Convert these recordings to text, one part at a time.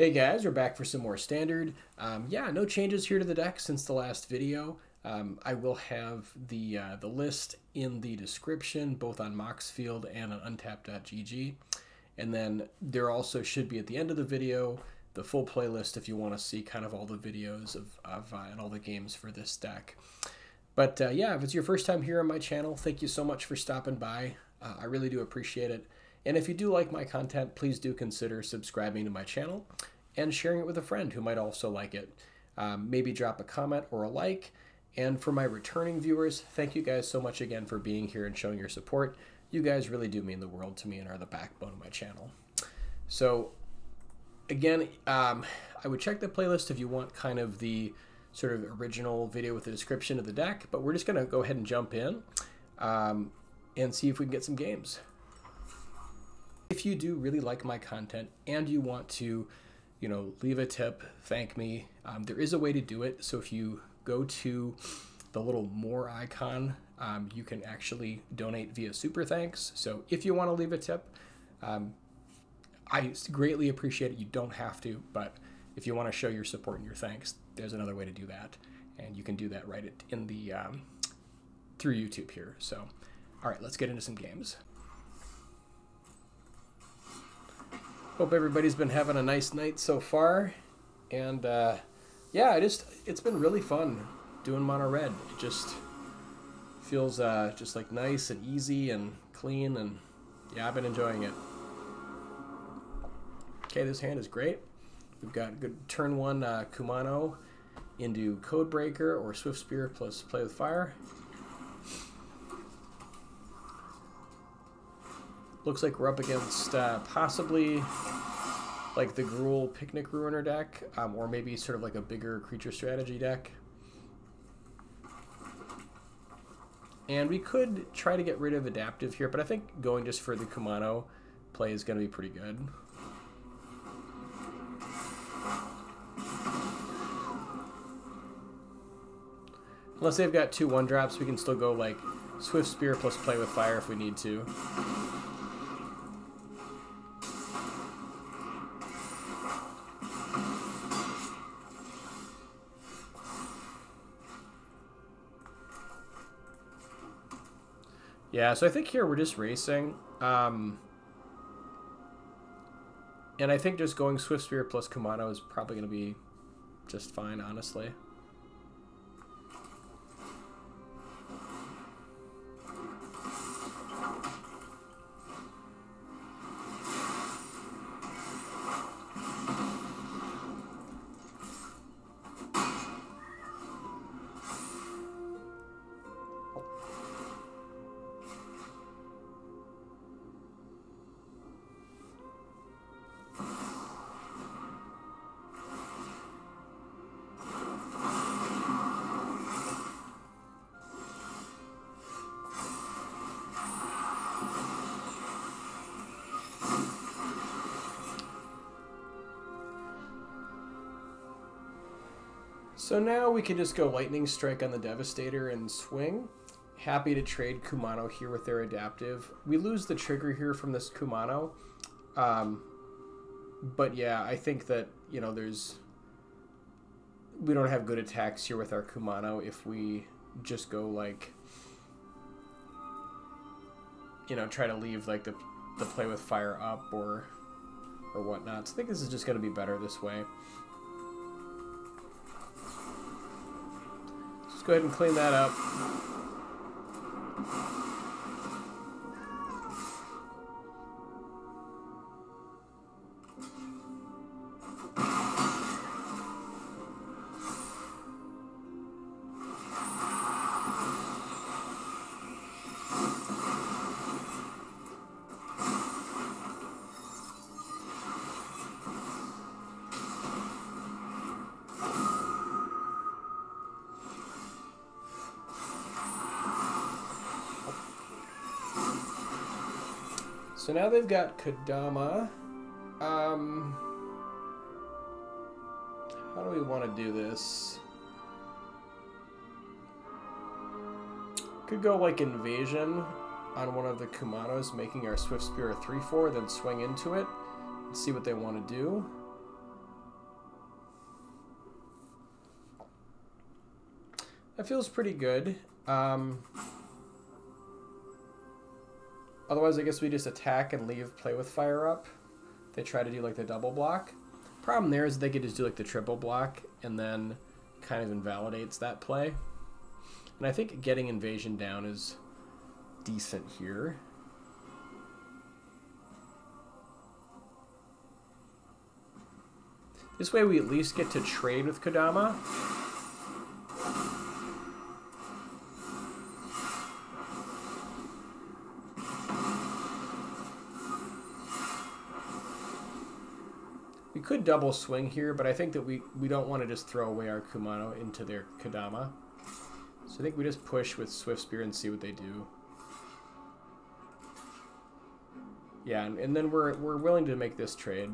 Hey guys, we're back for some more standard. Um, yeah, no changes here to the deck since the last video. Um, I will have the uh, the list in the description, both on Moxfield and on Untapped.gg. And then there also should be at the end of the video the full playlist if you want to see kind of all the videos of, of uh, and all the games for this deck. But uh, yeah, if it's your first time here on my channel, thank you so much for stopping by. Uh, I really do appreciate it. And if you do like my content, please do consider subscribing to my channel and sharing it with a friend who might also like it. Um, maybe drop a comment or a like. And for my returning viewers, thank you guys so much again for being here and showing your support. You guys really do mean the world to me and are the backbone of my channel. So, again, um, I would check the playlist if you want kind of the sort of original video with the description of the deck, but we're just going to go ahead and jump in um, and see if we can get some games. If you do really like my content and you want to, you know, leave a tip, thank me, um, there is a way to do it. So if you go to the little more icon, um, you can actually donate via super thanks. So if you want to leave a tip, um, I greatly appreciate it. You don't have to, but if you want to show your support and your thanks, there's another way to do that, and you can do that right in the um, through YouTube here. So, all right, let's get into some games. Hope everybody's been having a nice night so far. And uh, yeah, I just it's been really fun doing mono red. It just feels uh, just like nice and easy and clean and yeah, I've been enjoying it. Okay, this hand is great. We've got good turn one uh, Kumano into Codebreaker or Swiftspear plus Play with Fire. Looks like we're up against uh, possibly like the Gruul Picnic Ruiner deck, um, or maybe sort of like a bigger creature strategy deck. And we could try to get rid of Adaptive here, but I think going just for the Kumano play is going to be pretty good. Unless they've got two one drops, we can still go like Swiftspear plus Play with Fire if we need to. Yeah, so I think here we're just racing. Um, and I think just going Swiftspear plus Kumano is probably going to be just fine, honestly. So now we can just go Lightning Strike on the Devastator and swing. Happy to trade Kumano here with their adaptive. We lose the trigger here from this Kumano. Um, but yeah, I think that, you know, there's... We don't have good attacks here with our Kumano if we just go, like... You know, try to leave, like, the, the play with fire up or, or whatnot. So I think this is just going to be better this way. Go ahead and clean that up. So now they've got Kodama. Um, how do we want to do this? Could go like Invasion on one of the Kumanos, making our Swiftspear a 3-4, then swing into it and see what they want to do. That feels pretty good. Um, otherwise, I guess we just attack and leave play with fire up. They try to do like the double block. Problem there is they could just do like the triple block and then kind of invalidates that play. And I think getting invasion down is decent here. This way we at least get to trade with Kodama. We could double swing here, but I think that we, we don't want to just throw away our Kumano into their Kodama. So I think we just push with Swiftspear and see what they do. Yeah, and, and then we're, we're willing to make this trade.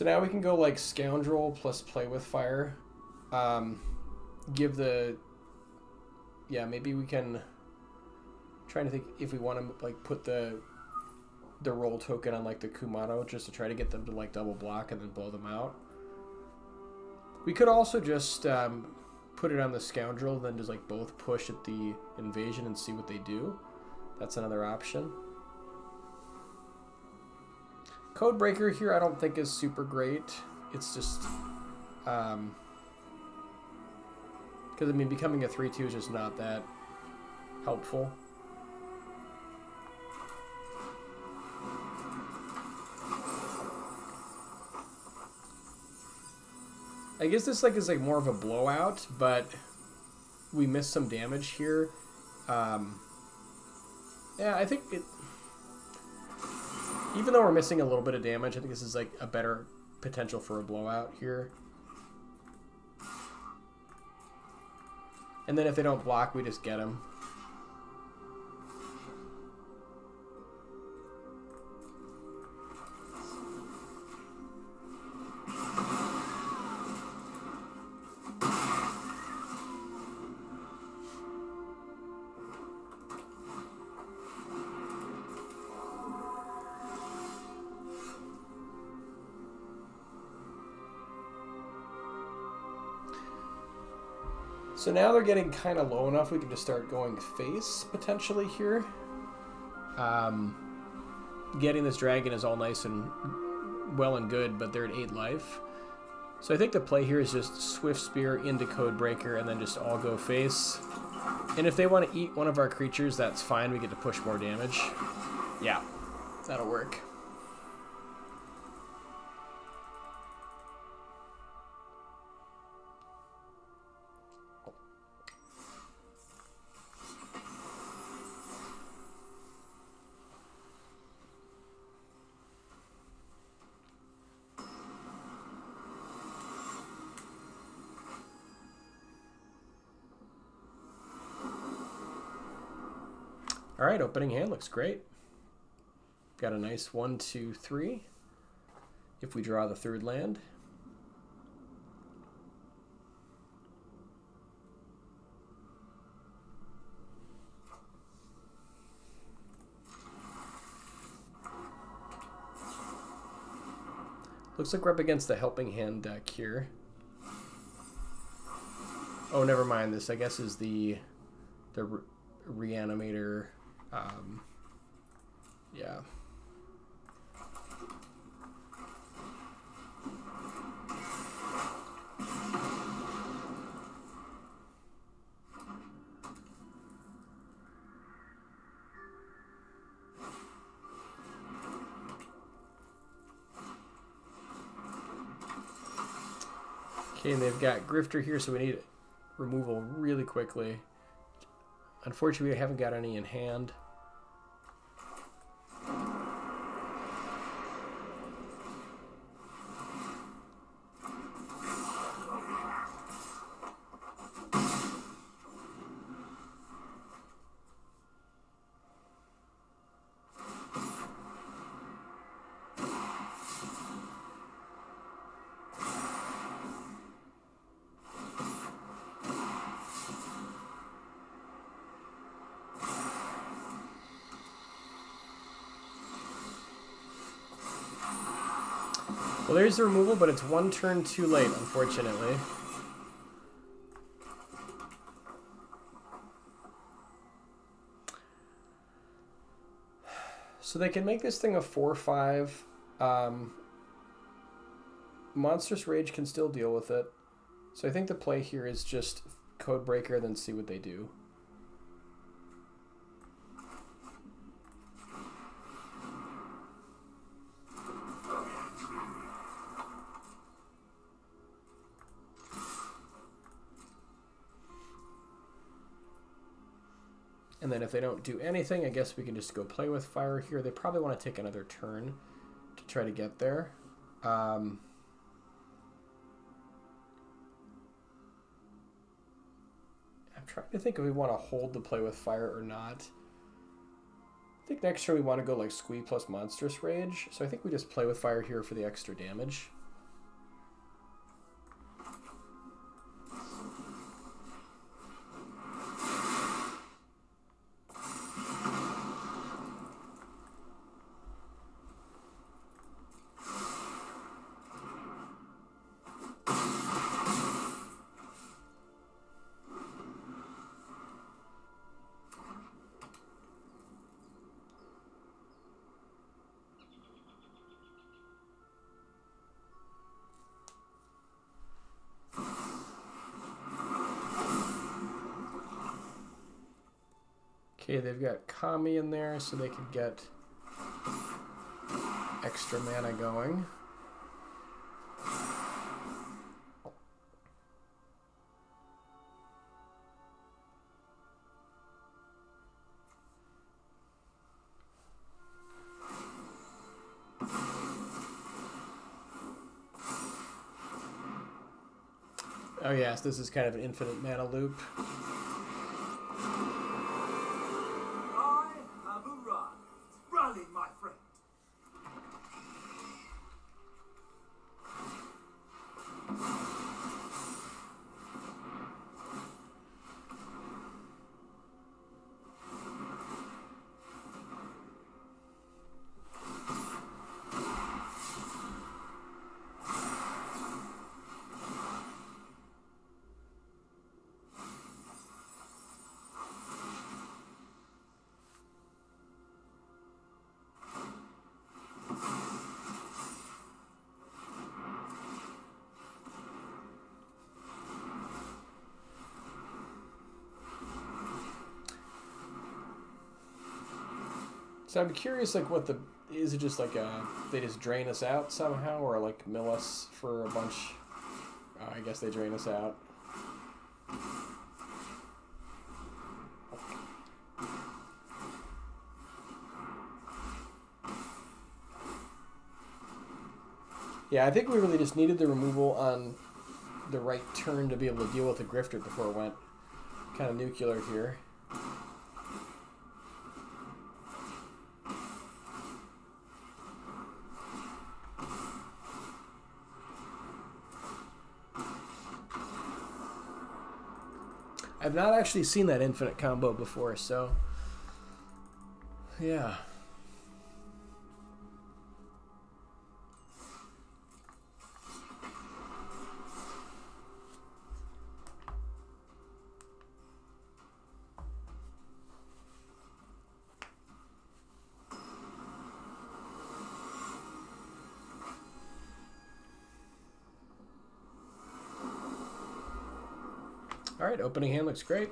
So now we can go like Scoundrel plus Play with Fire. Um, give the... Yeah, maybe we can... trying to think if we want to like put the the role token on like the Kumano just to try to get them to like double block and then blow them out. We could also just um, put it on the Scoundrel, then just like both push at the invasion and see what they do. That's another option. Codebreaker here I don't think is super great. It's just... Um... Because, I mean, becoming a 3-2 is just not that helpful. I guess this like is like more of a blowout, but we missed some damage here. Um, yeah, I think it even though we're missing a little bit of damage, I think this is like a better potential for a blowout here. And then if they don't block, we just get them. So now they're getting kind of low enough we can just start going face potentially here. Um, getting this dragon is all nice and well and good, but they're at 8 life. So I think the play here is just Swiftspear into Codebreaker and then just all go face. And if they want to eat one of our creatures, that's fine. We get to push more damage. Yeah, that'll work. All right, opening hand looks great. Got a nice one, two, three. If we draw the third land. Looks like we're up against the helping hand deck here. Oh, never mind. This, I guess, is the the re reanimator um, yeah. Okay, and they've got Grifter here, so we need removal really quickly. Unfortunately, we haven't got any in hand. Well, there's the removal, but it's one turn too late, unfortunately. So they can make this thing a 4-5. Um, Monstrous Rage can still deal with it. So I think the play here is just Codebreaker, then see what they do. Then if they don't do anything, I guess we can just go play with fire here. They probably want to take another turn to try to get there. Um, I'm trying to think if we want to hold the play with fire or not. I think next turn we want to go like Squee plus Monstrous Rage. So I think we just play with fire here for the extra damage. Okay, they've got Kami in there so they could get extra mana going. Oh yes, this is kind of an infinite mana loop. So I'm curious, like, what the is it? Just like a they just drain us out somehow, or like mill us for a bunch? Uh, I guess they drain us out. Yeah, I think we really just needed the removal on the right turn to be able to deal with the Grifter before it went kind of nuclear here. I've not actually seen that infinite combo before, so yeah. All right, opening hand looks great.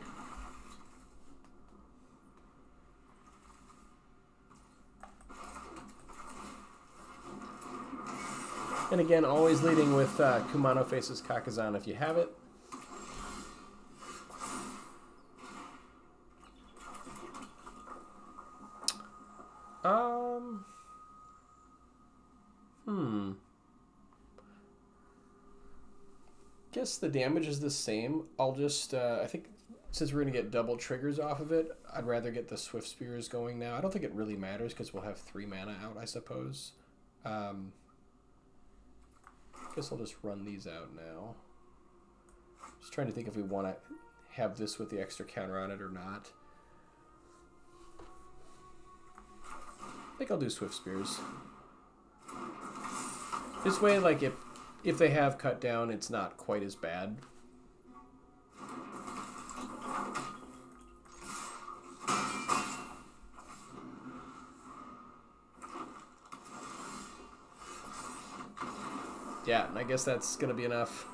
And again, always leading with uh, Kumano faces Kakkazan if you have it. Um. Hmm. guess the damage is the same. I'll just, uh, I think since we're going to get double triggers off of it, I'd rather get the Swiftspears going now. I don't think it really matters because we'll have three mana out, I suppose. Um, I guess I'll just run these out now. Just trying to think if we want to have this with the extra counter on it or not. I think I'll do Swiftspears. This way, like if if they have cut down, it's not quite as bad. Yeah, I guess that's gonna be enough.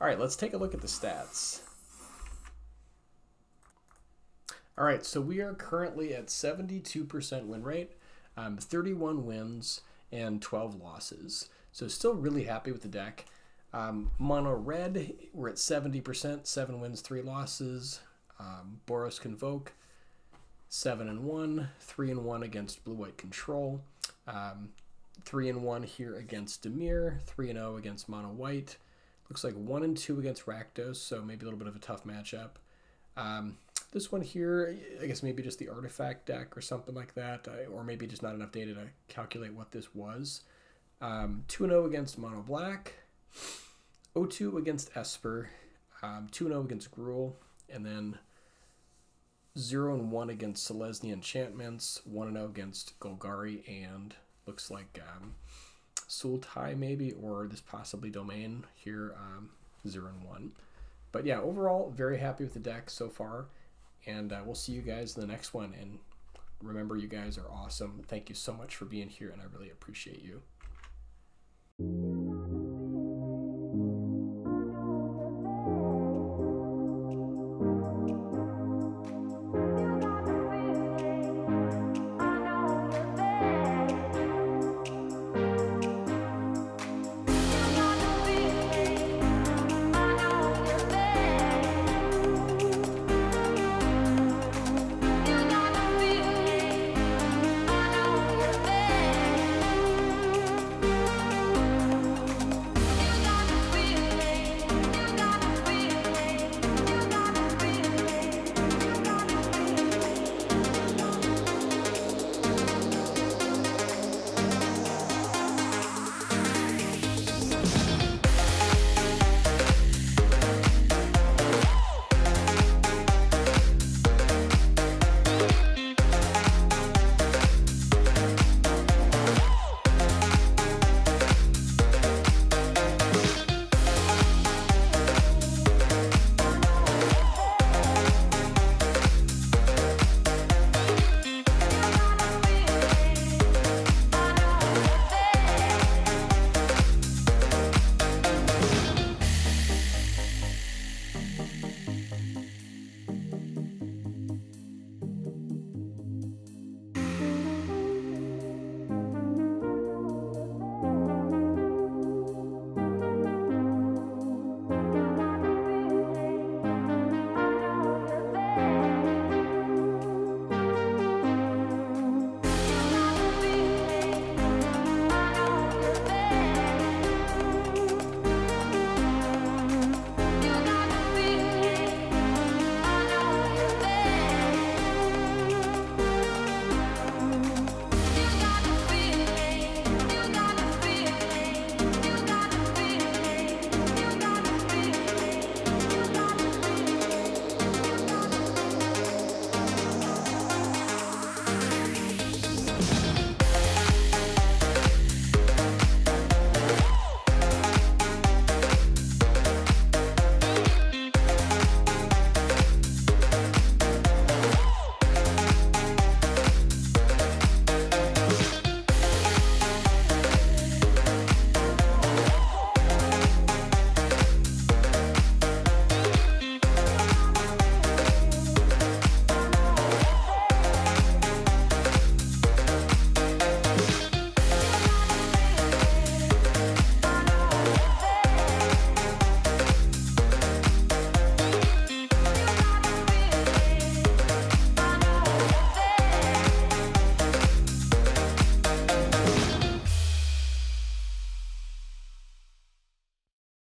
All right, let's take a look at the stats. All right, so we are currently at 72% win rate, um, 31 wins, and 12 losses. So still really happy with the deck. Um, mono red, we're at 70%, 7 wins, 3 losses. Um, Boros Convoke, 7 and 1, 3 and 1 against blue white control. Um, 3 and 1 here against Dimir, 3 and 0 against mono white. Looks like 1 and 2 against Rakdos, so maybe a little bit of a tough matchup. Um, this one here, I guess maybe just the artifact deck or something like that, or maybe just not enough data to calculate what this was. Um, 2 0 against Mono Black, 0 2 against Esper, um, 2 0 against Gruul, and then 0 and 1 against Selesnya Enchantments, 1 0 against Golgari, and looks like um, Sultai maybe, or this possibly Domain here, um, 0 and 1. But yeah, overall, very happy with the deck so far. And uh, we'll see you guys in the next one. And remember, you guys are awesome. Thank you so much for being here, and I really appreciate you.